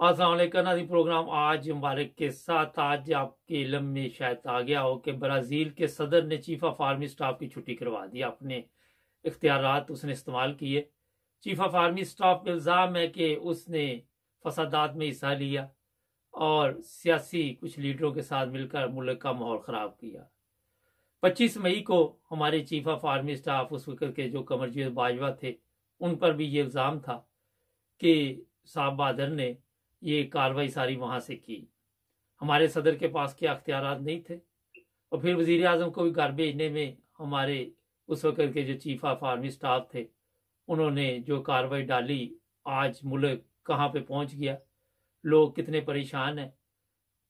Aslam Nazi programme आज मुबारक के साथ, आज आपके इलम में शायद आ गया हो कि ब्राज़ील के सदर ने चीफ ऑफ़ आर्मी स्टाफ की छुट्टी करवा दी। अपने इख्तियार उसने इस्तेमाल किए चीफ ऑफ़ आर्मी स्टाफ पे इल्ज़ाम है कि उसने फसादात में हिस्सा लिया और सियासी कुछ लीडरों के साथ मिलकर मुल्क का माहौल ख़राब किया। 25 मई को हमारे चीफ ऑफ़ आर्मी स्टाफ उस वक्त के जो कमरजीत बाजवा थे, उन पर भी ये इल्ज़ाम था कि साहब बहादुर ने ये कार्रवाई सारी वहाँ से की। हमारे सदर के पास क्या अख्तियार नहीं थे। और फिर वज़ीर आज़म को भी घर भेजने में हमारे उस वक्त के जो चीफ ऑफ़ आर्मी स्टाफ थे उन्होंने जो कार्रवाई डाली आज मुल्क कहाँ पे पहुँच गया? लोग कितने परेशान हैं?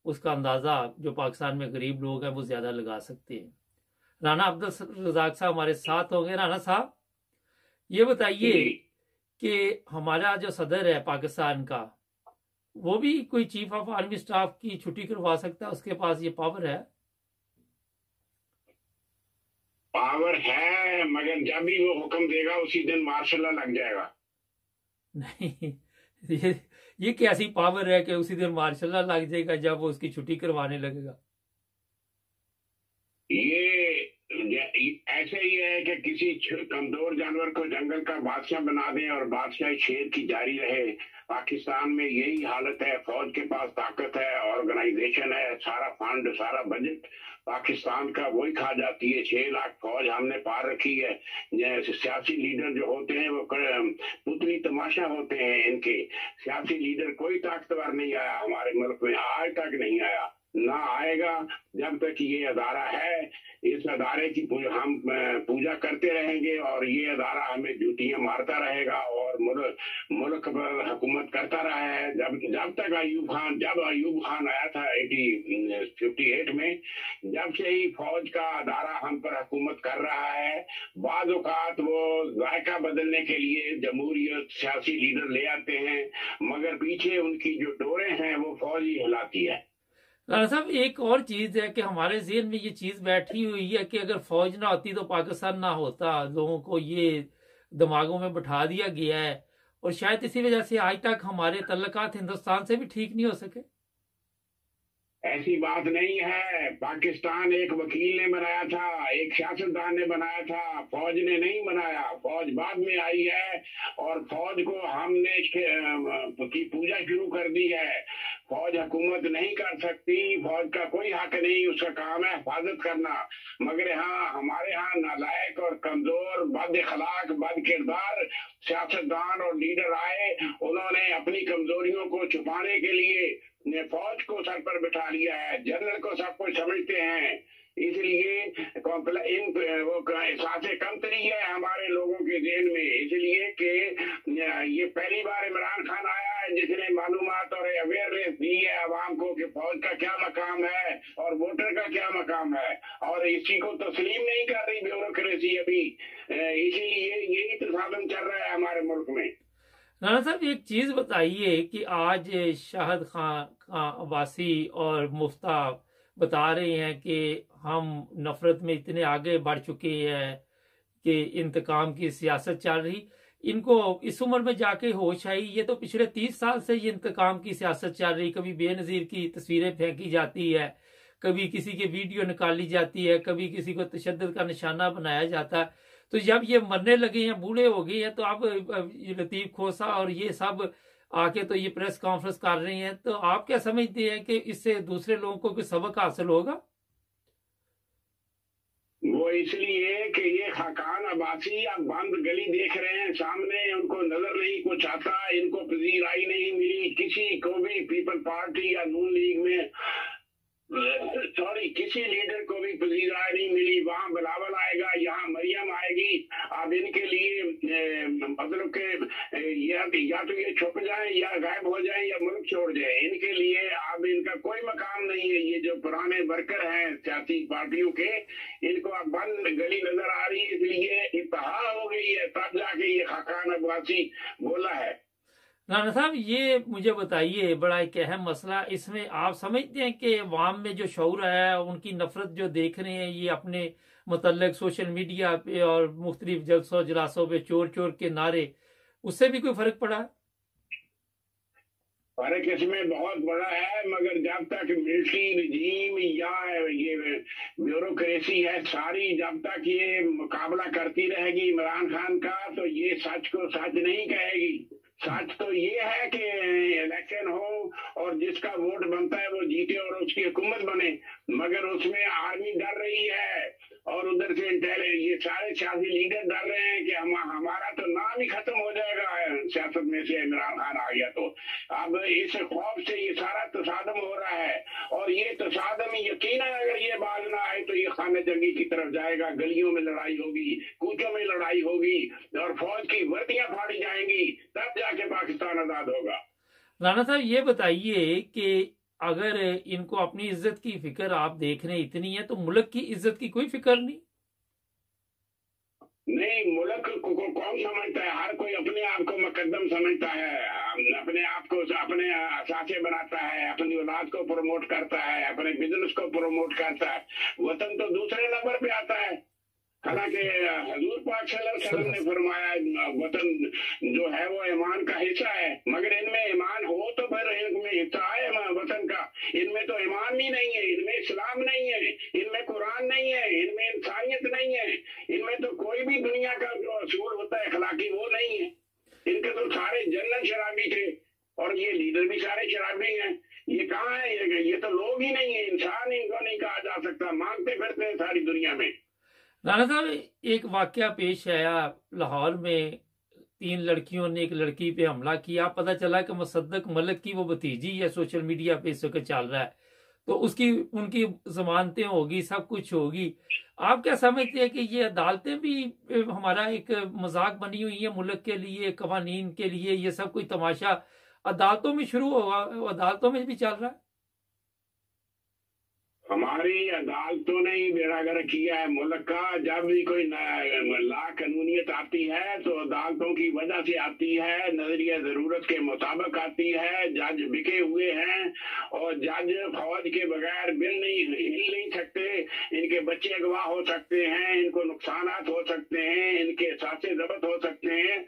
उसका अंदाज़ा जो पाकिस्तान में गरीब लोग हैं वो ज़्यादा लगा सकते हैं। राना अब्दुल रजाक साहब हमारे साथ होंगे। राना साहब ये बताइए कि हमारा जो सदर है पाकिस्तान का वो भी कोई चीफ ऑफ़ आर्मी स्टाफ की छुट्टी करवा सकता है उसके पास ये पावर है? पावर है मगर जब भी वो हुक्म देगा उसी दिन मार्शल लग जाएगा। नहीं ये ये कैसी पावर है कि उसी दिन मार्शल लग जाएगा जब वो उसकी छुट्टी करवाने लगेगा ये ऐसे ही है कि किसी कमज़ोर जानवर को जंगल का बादशाह बना दें और बादशाह शेर की जारी रहे। पाकिस्तान में यही हालत है। फौज के पास ताकत है ऑर्गेनाइजेशन है, सारा फंड सारा बजट पाकिस्तान का वही खा जाती है। छह लाख फौज हमने पार रखी है। सियासी लीडर जो होते हैं, वो पुतली तमाशा होते हैं इनके। सियासी लीडर कोई ताकतवर नहीं आया हमारे मुल्क में, आज तक नहीं आया। ना आएगा। जब तक ये अदारा है, इस अदारे की हम पूजा करते रहेंगे और ये अदारा हमें जूतियाँ मारता रहेगा और मुल्क मुल्क पर हुकूमत करता रहा है। जब जब तक अयूब खान, जब अयूब खान आया था एटी, फिफ्टी एट में, जब से ही फौज का अदारा हम पर हुकूमत कर रहा है बाज़ात वो जायका बदलने के लिए जमहूरियत सियासी लीडर ले आते हैं, मगर पीछे उनकी जो डोरे हैं वो फौज ही हिलाती है। राना साहब, एक और चीज़ है कि हमारे जेहन में ये चीज़ बैठी हुई है कि अगर फौज ना होती तो पाकिस्तान ना होता। लोगों को ये दिमागों में बैठा दिया गया है। और शायद इसी वजह से आज तक हमारे तल्लत हिंदुस्तान से भी ठीक नहीं हो सके। ऐसी बात नहीं है। पाकिस्तान एक वकील ने बनाया था, एक सियासतदान ने बनाया था, फौज ने नहीं बनाया। फौज बाद में आई है और फौज को हमने की पूजा शुरू कर दी है। फौज हुकूमत नहीं कर सकती, फौज का कोई हक नहीं, उसका काम है हिफाजत करना। मगर यहाँ हमारे यहाँ नालायक और कमज़ोर, बद अखलाक, बद किरदार सियासतदान और लीडर आए। उन्होंने अपनी कमजोरियों को छुपाने के लिए ने फौज को सर पर बिठा लिया है। जनरल को सब कुछ समझते हैं। इसलिए इन, वो एहसास कमतरी है हमारे लोगों के जेल में। इसलिए कि ये पहली बार इमरान खान आया है, जिसने मालूम और अवेयरनेस दी है आवाम को कि फौज का क्या मकाम है और वोटर का क्या मकाम है। और इसी को तस्लीम नहीं कर रही ब्यूरोक्रेसी अभी। इसीलिए यही तो चल रहा है हमारे मुल्क में। राना साहब, एक चीज़ बताइए कि आज शाहद खान खां अब्बासी और मुफ्ता बता रहे हैं कि हम नफरत में इतने आगे बढ़ चुके हैं कि इंतकाम की सियासत चल रही। इनको इस उम्र में जाके होश आई। ये तो पिछले तीस साल से ये इंतकाम की सियासत चल रही। कभी बेनजीर की तस्वीरें फेंकी जाती है, कभी किसी की वीडियो निकाली जाती है, कभी किसी को तशद का निशाना बनाया जाता है। तो जब ये मरने लगे हैं, बूढ़े हो गए हैं तो अब लतीफ खोसा और ये सब आके तो ये प्रेस कॉन्फ्रेंस कर रहे हैं तो आप क्या समझते हैं कि इससे दूसरे लोगों को कोई सबक हासिल होगा? वो इसलिए कि ये खाकान अबासी अब बंद गली देख रहे हैं, सामने उनको नज़र नहीं कुछ आता, इनको पजीराई नहीं मिली, किसी को भी पीपल पार्टी या नून लीग में सॉरी किसी लीडर को भी पजीरा नहीं मिली। वहाँ बिलावल आएगा यहाँ मरियम आएगी। अब इनके लिए मतलब के या, या तो ये छुप जाए या गायब हो जाए या मुल्क छोड़ जाए इनके लिए अब इनका कोई मकाम नहीं है। ये जो पुराने वर्कर हैं सियासी पार्टियों के इनको अब बंद गली नज़र आ रही है। इसलिए इतहा हो गई है। तब जाके ये खाकान अब्बासी बोला है। राना साहब, ये मुझे बताइए, बड़ा एक अहम मसला, इसमें आप समझते हैं कि वाम में जो शौर है, उनकी नफरत जो देख रहे हैं, ये अपने मतलब सोशल मीडिया पे और मुख्तलिफ़ जलसों, जलासों पे चोर चोर के नारे, उससे भी कोई फ़र्क पड़ा? फ़र्क इसमें बहुत बड़ा है, मगर जब तक मिलिट्री रिजीम या ये ब्यूरोक्रेसी है, सारी जब तक ये मुकाबला करती रहेगी इमरान खान का तो ये सच को सच नहीं कहेगी। सच तो ये है कि इलेक्शन हो और जिसका वोट बनता है वो जीते और उसकी हुकूमत बने। मगर उसमें आर्मी डर रही है और उधर से ये सारे सियासी लीडर डर रहे हैं कि हम, हमारा तो नाम ही खत्म हो जाएगा। सियासत में से इमरान खान आ गया तो। अब इस खौफ से ये सारा तसादम हो रहा है और ये तसादम यकीन अगर ये बाज ना आए तो ये खाना जंगी की तरफ़ जाएगा, गलियों में लड़ाई होगी, कूचों में लड़ाई होगी और फौज की वर्दियाँ फाड़ी जाएँगी, तब जाके पाकिस्तान आज़ाद होगा। राना साहब, ये बताइए कि अगर इनको अपनी इज़्ज़त की फ़िक्र आप देख रहे हैं इतनी है तो मुल्क की इज़्ज़त की कोई फ़िक्र नहीं। नहीं मुल्क को, को कौन समझता है? हर कोई अपने आप को मुकदम समझता है। अपने आप को अपने साथे बनाता है अपनी औलाद को प्रमोट करता है अपने बिज़नेस को प्रमोट करता है। वतन तो दूसरे नंबर पे आता है। हालाँकि हजूर पाक सल्लल्लाहु ने फरमाया वतन जो है वो ईमान का हिस्सा है मगर इनमें ईमान हो तो फिर इनमें हिस्सा है वतन का इनमें तो ईमान ही नहीं है इनमें इस्लाम नहीं है इनमें कुरान नहीं है इनमें इंसानियत नहीं है इनमें तो कोई भी दुनिया का जो असूल होता है अखलाकी वो नहीं है इनके तो सारे जनरल शराबी थे और ये लीडर भी सारे शराबी हैं ये कहाँ है ये, ये तो लोग ही नहीं है इंसान इनको नहीं कहा जा सकता मांगते फिरते हैं सारी दुनिया में राना साहब एक वाक्य पेश आया लाहौर में, तीन लड़कियों ने एक लड़की पे हमला किया। पता चला कि मुसद्दक मलक की वो भतीजी है सोशल मीडिया पे इस वक्त चल रहा है। तो उसकी, उनकी जमानतें होगी, सब कुछ होगी। आप क्या समझते हैं कि ये अदालतें भी हमारा एक मज़ाक बनी हुई है मुल्क के लिए, कवानीन के लिए, ये सब कोई तमाशा अदालतों में शुरू होगा अदालतों में भी चल रहा है? हमारी अदालतों ने ही बेड़ागर किया है मुल्क का जब भी कोई ला कानूनियत आती है तो अदालतों की वजह से आती है। नज़रिया ज़रूरत के मुताबिक आती है। जज बिके हुए हैं और जज फौज के बगैर बिल नहीं हिल नहीं सकते। इनके बच्चे अगवा हो सकते हैं, इनको नुकसान हो सकते हैं, इनके साथे जबत हो सकते हैं।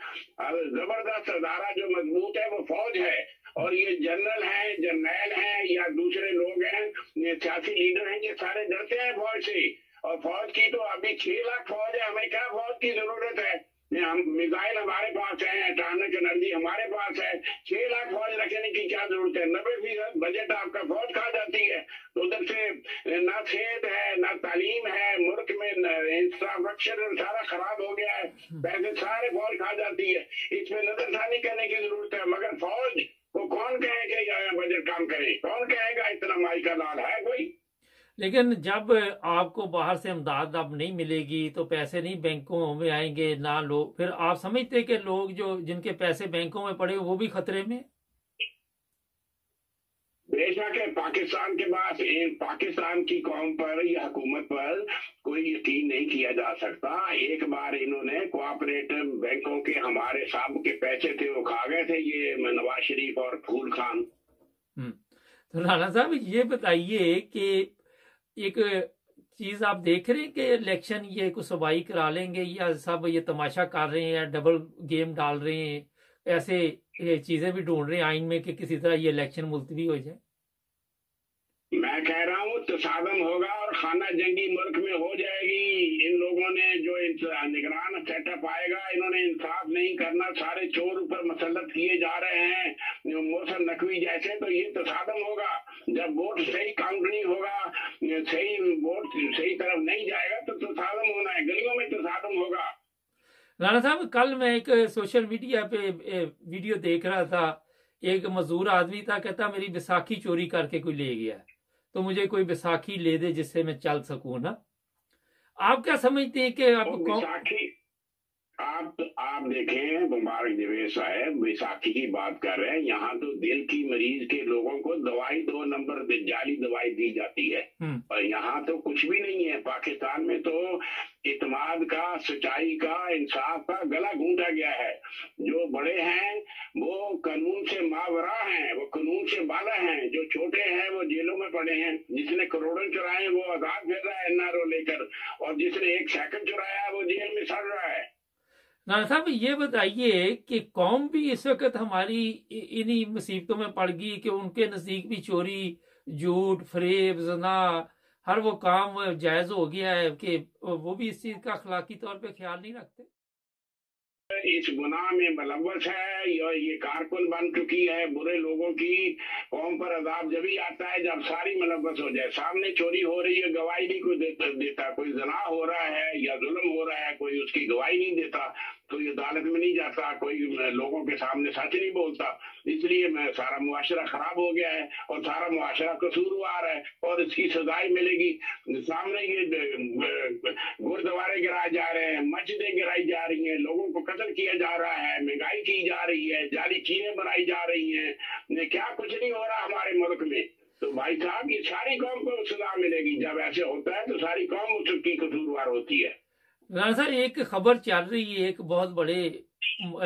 ज़बरदस्त अदारा जो मज़बूत है, वो फौज है। और ये जनरल है जर्नैल है, या दूसरे लोग हैं सियासी लीडर हैं, ये सारे डरते हैं फौज से। और फौज की तो अभी छह लाख फौज है, हमें क्या फौज की ज़रूरत है? हम मिसाइल हमारे पास है अचानक एनर्जी हमारे पास है। छह लाख फौज रखने की क्या ज़रूरत है? नब्बे फ़ीसद बजट आपका फौज खा जाती है। तो उधर से ना सेहत है, ना तालीम है, मुल्क में इंफ्रास्ट्रक्चर सारा खराब हो गया है। पैसे सारे फौज खा जाती है। इसमें नजरसानी करने की ज़रूरत है, मगर फौज कौन कहेगा बजट काम करे? कौन कहेगा इतना माई का लाल है कोई? लेकिन जब आपको बाहर से इमदाद अब नहीं मिलेगी तो पैसे नहीं बैंकों में आएँगे, ना लोग फिर आप समझते कि लोग जो, जिनके पैसे बैंकों में पड़े, वो भी खतरे में? बेशक है पाकिस्तान के पास पाकिस्तान की कौम पर या हुकूमत पर कोई यकीन नहीं किया जा सकता। एक बार इन्होंने कोऑपरेटिव बैंकों के हमारे साहब के पैसे थे, वो खा गए थे, ये नवाज़ शरीफ और फूल खान। हम्म। तो राना साहब, ये बताइए कि एक चीज़ आप देख रहे हैं कि इलेक्शन ये कुछ सबाई करा लेंगे या सब ये तमाशा कर रहे हैं डबल गेम डाल रहे हैं? ऐसे चीज़ें भी ढूंढ रहे हैं आइन में कि किसी तरह ये इलेक्शन मुलतवी हो जाए। मैं कह रहा हूँ तसादम होगा और खाना जंगी मुल्क में हो जाएगी। इन लोगों ने जो निगरान सेटअप आएगा, इन्होंने इंसाफ नहीं करना, सारे चोर ऊपर मसलत किए जा रहे हैं मौसम नकवी जैसे तो ये तसादम होगा। जब वोट सही काउंट नहीं होगा सही वोट सही तरफ़ नहीं जाएगा तो तसादम होना है। गलियों में तसादम होगा। राणा साहब, कल मैं एक सोशल मीडिया पे वीडियो देख रहा था। एक मजदूर आदमी था, कहता, मेरी बैसाखी चोरी करके कोई ले गया तो मुझे कोई बैसाखी ले दे जिससे मैं चल सकू ना? आप क्या समझते हैं कि आप बैसाखी आप आप देखें मुबारक निवेश साहब बैसाखी की बात कर रहे हैं। यहाँ तो दिल की मरीज़ के लोगों को दवाई दो नंबर जाली दवाई दी जाती है। हम्म। और यहाँ तो कुछ भी नहीं है। पाकिस्तान में तो इतमाद का, सच्चाई का, इंसाफ का गला घूंटा गया है। जो बड़े हैं, वो कानून से मावरा हैं, वो कानून से बाला हैं। जो छोटे हैं, वो जेलों में पड़े हैं। जिसने करोड़ों चुराए, वो आज़ाद फिर रहा है एनआरओ लेकर। और जिसने एक सेकंड चुराया, वो जेल में सड़ रहा है। नाना साहब, ये बताइए कि कौम भी इस वक्त हमारी इन्हीं मुसीबतों में पड़ गई कि उनके नज़दीक भी चोरी, झूठ, फरेब, जना हर वो काम जायज़ हो गया है कि वो भी इस चीज़ का अखलाकी तौर पे ख्याल नहीं रखते। इस गुनाह में मुलवस है या ये कारकुन बन चुकी है बुरे लोगों की कौम पर अदाब जब ही आता है जब सारी मुलवस हो जाए। सामने चोरी हो रही है गवाही नहीं कोई देता, कोई जना हो रहा है या जुल्म हो रहा है कोई उसकी गवाही नहीं देता। तो ये अदालत में नहीं जाता, कोई लोगों के सामने सच नहीं बोलता। इसलिए मैं, सारा मुआशरा खराब हो गया है और सारा मुआशरा कसूरवार है और इसकी सजाई मिलेगी। सामने ये गुरुद्वारे गिराए जा रहे हैं, मस्जिदें गिराई जा रही हैं, लोगों को कत्ल किया जा रहा है, महँगाई की जा रही है, जाली चीज़ें बनाई जा रही हैं। क्या कुछ नहीं हो रहा हमारे मुल्क में? तो भाई साहब, ये सारी कौम को सजा मिलेगी। जब ऐसे होता है तो सारी कौम उसकी कसूरवार होती है। राना सर एक खबर चल रही है, एक बहुत बड़े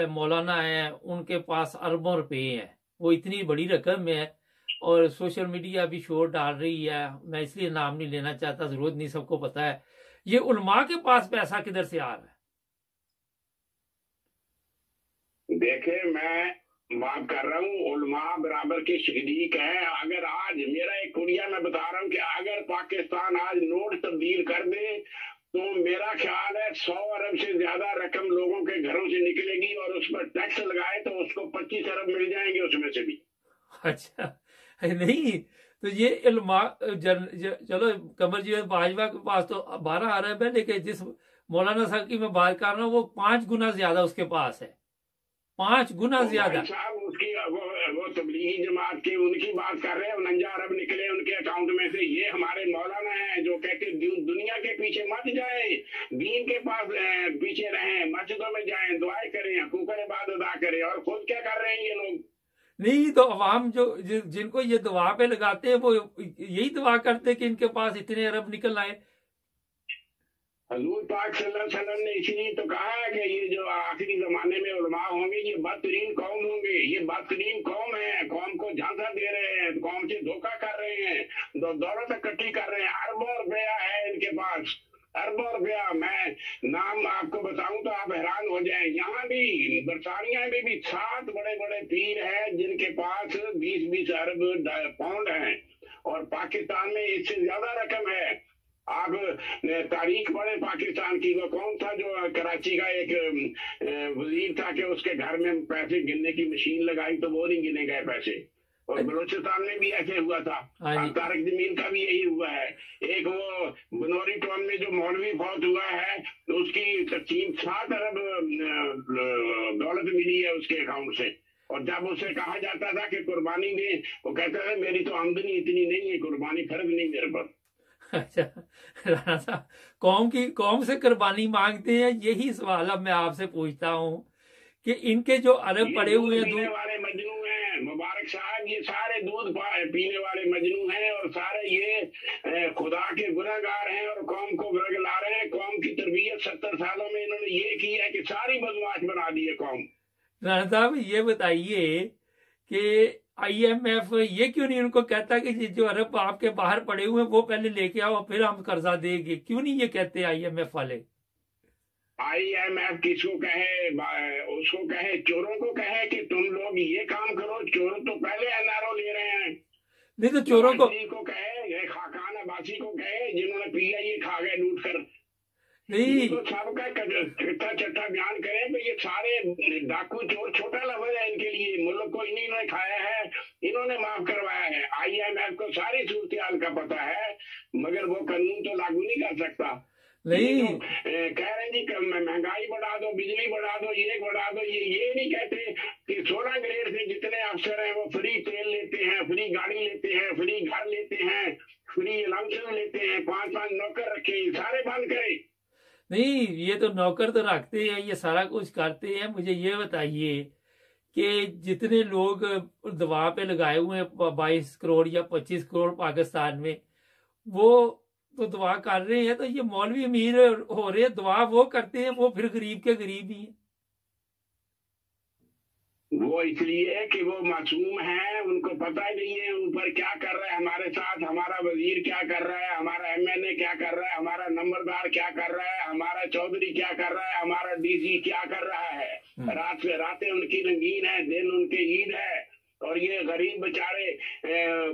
मौलाना है, उनके पास अरबों रुपए हैं। वो इतनी बड़ी रकम है और सोशल मीडिया भी शोर डाल रही है। मैं इसलिए नाम नहीं लेना चाहता, ज़रूरत नहीं, सबको पता है। ये उलमा के पास पैसा किधर से आ रहा है? देखे मैं बात कर रहा हूँ, उलमा बराबर की शरीक है। अगर आज मेरा एक कुड़िया, मैं बता रहा हूँ कि अगर पाकिस्तान आज नोट तब्दील कर दे तो मेरा ख्याल है सौ अरब से ज़्यादा रकम लोगों के घरों से निकलेगी और उस पर टैक्स लगाए तो उसको पच्चीस अरब मिल जाएँगे उसमें से भी। अच्छा नहीं तो ये इल्मा जन, ज, चलो कमर जी भाजपा के पास तो बारह अरब है लेकिन जिस मौलाना साहब की मैं बात कर रहा हूँ वो पाँच गुना ज़्यादा उसके पास है। पाँच गुना तो ज़्यादा। तबलीगी जमात के उनकी बात कर रहे हैं उनंजा अरब निकले उनके अकाउंट में से ये हमारे मौलाना हैं जो कहते दुनिया के पीछे मत जाए दीन के पास पीछे रहे मस्जिदों में जाए दुआएँ करें हकूक बाद अदा करें और खुद क्या कर रहे हैं ये लोग? नहीं तो अवाम जो जिनको ये दुआ पे लगाते हैं वो यही दुआ करते हैं कि इनके पास इतने अरब निकल आए। हजूर पाक सल्लल्लाहु अलैहि वसल्लम ने इसीलिए तो कहा है कि ये जो आखिरी जमाने में उलमा होंगे ये बदतरीन कौम होंगे। बदतरीन कौम है, कौम को झांसा दे रहे हैं, कौम से धोखा कर रहे हैं, दो दौलत इकट्ठी कर रहे हैं। अरबों रुपया है इनके पास, अरबों रुपया। मैं नाम आपको बताऊँ तो आप हैरान हो जाए। यहाँ भी बरतानिया में भी सात बड़े बड़े पीर हैं, जिनके पास बीस बीस अरब पाउंड हैं। और पाकिस्तान में इससे ज़्यादा रकम है। आप तारीख पढ़े पाकिस्तान की वो कौन था जो कराची का एक वज़ीर था कि उसके घर में पैसे गिनने की मशीन लगाई तो वो नहीं गिने गए पैसे? और बलोचिस्तान में भी ऐसे हुआ था। हाँ तारक ज़मीन का भी यही हुआ है। एक वो बनौरी टाउन में जो मौलवी फौत हुआ है तो उसकी तकसीम सात अरब दौलत मिली है उसके अकाउंट से। और जब उसे कहा जाता था कि कुर्बानी दे वो कहता था मेरी तो आमदनी इतनी नहीं है कुर्बानी फ़र्ज़ नहीं मेरे पर। राणा साहब कौम की कौम से कुर्बानी मांगते हैं यही सवाल अब मैं आपसे पूछता हूँ कि इनके जो अरब पड़े हुए हैं दूध वाले मजनू हैं मुबारक साहब ये सारे दूध पीने वाले मजनू हैं और सारे ये खुदा के गुनागार हैं और कौम को ला रहे हैं। कौम की तरबियत सत्तर सालों में इन्होंने ये की है कि सारी बदमाश बना दी है कौम। राणा साहब ये बताइए कि आईएमएफ ये क्यों नहीं उनको कहता कि जो अरब आपके बाहर पड़े हुए हैं वो पहले लेके आओ फिर हम कर्जा देंगे। क्यों नहीं ये कहते आईएमएफ वाले? आईएमएफ किसको कहे? उसको कहे चोरों को कहे कि तुम लोग ये काम करो चोर तो पहले एनआरओ ले रहे हैं। नहीं तो चोरों को को कहे खाकान अबासी को कहे जिन्होंने पीआईए खा गए लूट कर नहीं। तो सबका चिट्ठा चिट्ठा बयान करें तो ये सारे डाकू चोर छोटा लफ्ज है इनके लिए। मुल्क को इन्हीं ने खाया है इन्होंने माफ़ करवाया है। आईएमएफ को सारी सूरत हाल का पता है मगर वो कानून तो लागू नहीं कर सकता। नहीं। तो, कह रहे जी महँगाई बढ़ा दो बिजली बढ़ा दो ये बढ़ा दो ये ये नहीं कहते कि सोलह ग्रेड से जितने अफसर हैं वो फ्री तेल लेते हैं फ्री गाड़ी लेते हैं फ्री घर लेते हैं फ्री अलाउंस लेते हैं पाँच पाँच नौकर रखे सारे बंद करें। नहीं, ये तो नौकर तो रखते हैं, ये सारा कुछ करते हैं। मुझे ये बताइए कि जितने लोग दवा पे लगाए हुए हैं बाईस करोड़ या पच्चीस करोड़ पाकिस्तान में, वो तो दुआ कर रहे हैं तो ये मौलवी अमीर हो रहे हैं दुआ वो करते हैं, वो फिर गरीब के गरीब ही हैं। वो इसलिए कि वो मासूम है उनको पता ही नहीं है ऊपर क्या कर रहा है हमारे साथ हमारा वज़ीर क्या कर रहा है हमारा एमएनए क्या कर रहा है हमारा नंबरदार क्या कर रहा है हमारा चौधरी क्या कर रहा है हमारा डीसी क्या कर रहा है। हम्म। रात से रातें उनकी रंगीन है दिन उनके ईद है। और ये गरीब बेचारे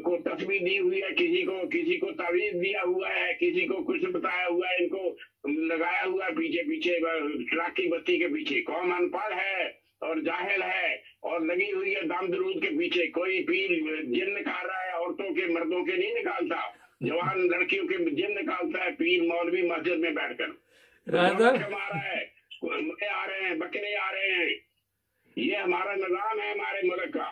को तस्वीर दी हुई है किसी को किसी को तवीज दिया हुआ है किसी को कुछ बताया हुआ है इनको लगाया हुआ है पीछे पीछे ट्रक की बत्ती के पीछे। कौन अनपढ़ है? और जाहिल है और लगी हुई है दम दरूद के पीछे। कोई पीर जिन निकाल रहा है औरतों के मर्दों के नहीं निकालता। जवान लड़कियों के जिन निकालता है पीर मौलवी मस्जिद में बैठकर। कमा रहा है आ रहे हैं बकरे आ रहे हैं। ये हमारा निज़ाम है हमारे मुल्क का।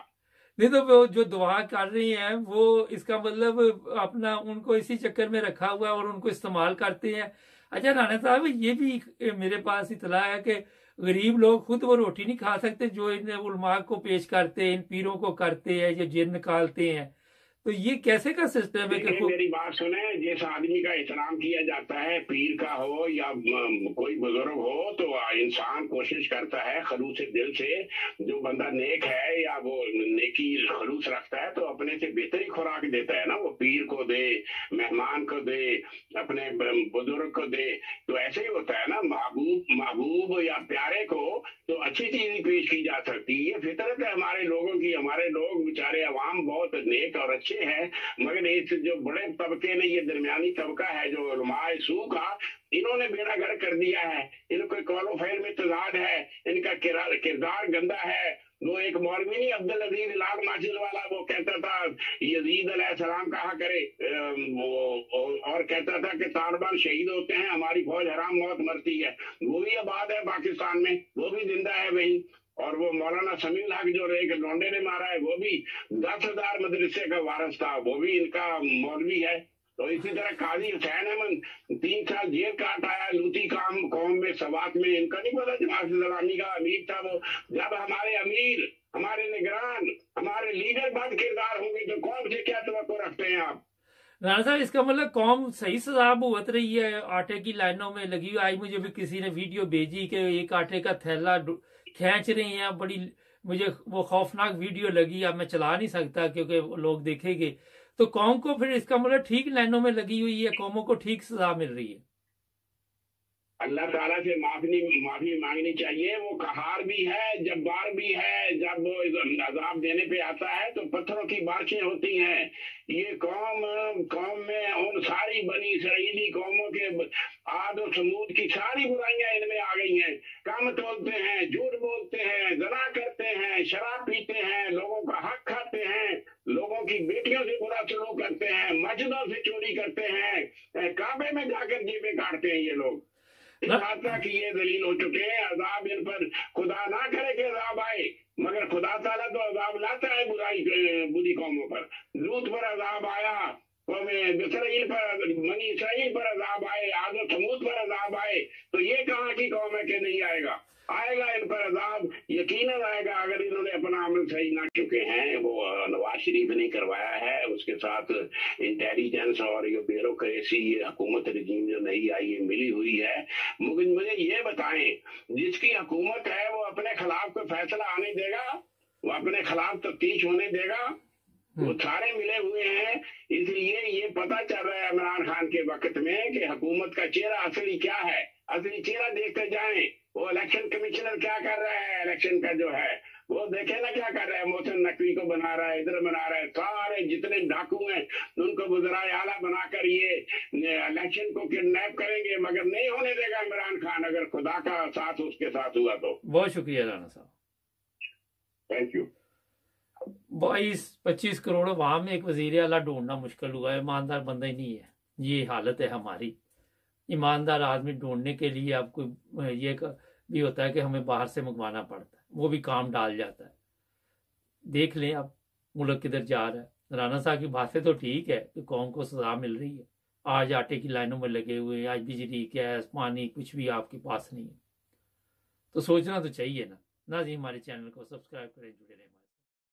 नहीं तो वो जो दुआ कर रही हैं वो इसका मतलब अपना उनको इसी चक्कर में रखा हुआ है और उनको इस्तेमाल करते हैं। अच्छा राणा साहब ये भी मेरे पास इतला है कि गरीब लोग खुद वो रोटी नहीं खा सकते जो इन उलमा को पेश करते हैं, इन पीरों को करते हैं जो जिन निकालते हैं। तो ये कैसे का सिस्टम है कि मेरी बात सुने जिस आदमी का एहतराम किया जाता है पीर का हो या कोई बुज़ुर्ग हो तो इंसान कोशिश करता है खलूस दिल से जो बंदा नेक है या वो नेकी खलूस रखता है तो अपने से बेहतरी खुराक देता है ना वो पीर को दे मेहमान को दे अपने बुज़ुर्ग को दे। तो ऐसे ही होता है ना महबूब महबूब या प्यारे को तो अच्छी चीज़ पेश की जा सकती है। फितरत है हमारे लोगों की हमारे लोग बेचारे अवाम बहुत नेक और अच्छे हैं, मगर इस जो बड़े तबके ने ये दरमियानी तबका है, जो सू का इन्होंने बेड़ा घर कर दिया है। इनको कॉलो फैल में तजाद है, इनका किरदार गंदा है। वो एक मौलवी अब्दुल अज़ीज़ लाल माजिल वाला, वो कहता था, यजीद सलाम कहा करे? वो और कहता था कि तालिबान शहीद होते हैं, हमारी फौज हराम मौत मरती है। वो भी आबाद है पाकिस्तान में, वो भी ज़िंदा है वही। और वो मौलाना समील हक जो एक लौंडे ने मारा है, वो भी दस हज़ार मदरसे का वारस था, वो भी इनका मौलवी है। तो इसी तरह काजी हुसैन अहमद तीन साल जेल काट आया लूती काम, कौम में सवात में, इनका नहीं पता जमात इस्लामी का अमीर था वो। जब हमारे अमीर, हमारे निगरान, हमारे लीडर बद किरदार होंगे तो कौन से क्या तो रखते हैं आप? राणा साहब, इसका मतलब कौम सही सजा भुगत रही है, आटे की लाइनों में लगी हुई, आज मुझे भी किसी ने वीडियो भेजी कि एक आटे का थैला खींच रही हैं, बड़ी मुझे वो खौफनाक वीडियो लगी, अब मैं चला नहीं सकता क्योंकि लोग देखेंगे। तो कौम को फिर इसका मतलब ठीक लाइनों में लगी हुई है, कौमों को ठीक सजा मिल रही है। अल्लाह ताला से माफ़ी माफ़ी मांगनी चाहिए। वो कहार भी है जब बार भी है। जब वो अजाब देने पे आता है तो पत्थरों की बारिशें होती हैं। ये कौम कौम में उन सारी बनी इसराइली कौमों के आद और समूद की सारी बुराइयाँ इनमें आ गई हैं। कम तोलते हैं, झूठ शराब पीते हैं लोगों का हक खाते हैं लोगों की बेटियों से बुरा सलूक करते हैं मस्जिदों से चोरी करते हैं काबे में जाकर जेबे काटते हैं ये लोग। इस हादसा की ये दलील हो चुके हैं अजाब इन पर खुदा ना करे कि अजाब आए मगर खुदा ताला तो अजाब लाता है बुराई बुरी कौमों पर लूत पर अजाब आया इसराइल पर मनी इसराइल पर अजाब आए आदो समूद पर अजाब आए तो ये कहाँ की कौम है कि नहीं आएगा आएगा इन पर अजाब यकीन आएगा अगर इन्होंने अपना अमल सही ना चुके हैं वो नवाज़ शरीफ ने करवाया है। उसके साथ इंटेलिजेंस और ये ब्यूरोक्रेसी ये हुकूमत रजीम जो नहीं आई है मिली हुई है। मुझे मुझे ये बताएँ जिसकी हुकूमत है वो अपने खिलाफ कोई फैसला आने देगा? वो अपने खिलाफ तफ्तीश होने देगा? वो हम्म। सारे मिले हुए हैं। इसलिए ये पता चल रहा है इमरान खान के वक्त में कि हुकूमत का चेहरा असली क्या है? असली चेहरा देखते जाएँ। वो इलेक्शन कमिश्नर क्या कर रहा है? इलेक्शन का जो है वो देखे ना क्या कर रहा है मोहसिन नकवी को बना रहा है इधर बना रहा है। सारे जितने डाकू हैं उनको गुजरा आला बनाकर ये इलेक्शन को किडनैप करेंगे मगर नहीं होने देगा इमरान खान अगर खुदा का साथ उसके साथ हुआ तो। बहुत शुक्रिया राना साहब। थैंक यू बाईस पच्चीस करोड़ वहाँ में एक वज़ीर अला ढूंढना मुश्किल हुआ है ईमानदार बंदा ही नहीं है। ये हालत है हमारी। ईमानदार आदमी ढूँढने के लिए आपको ये भी होता है कि हमें बाहर से मंगवाना पड़ता है। वो भी काम डाल जाता है। देख लें, अब मुल्क किधर जा रहा है। राना साहब की बातें तो ठीक है कि कौन को सजा मिल रही है। आज आटे की लाइनों में लगे हुए आज बिजली, गैस, पानी, कुछ भी आपके पास नहीं है। तो सोचना तो चाहिए ना। ना जी हमारे चैनल को सब्सक्राइब करें, जुड़े रहें।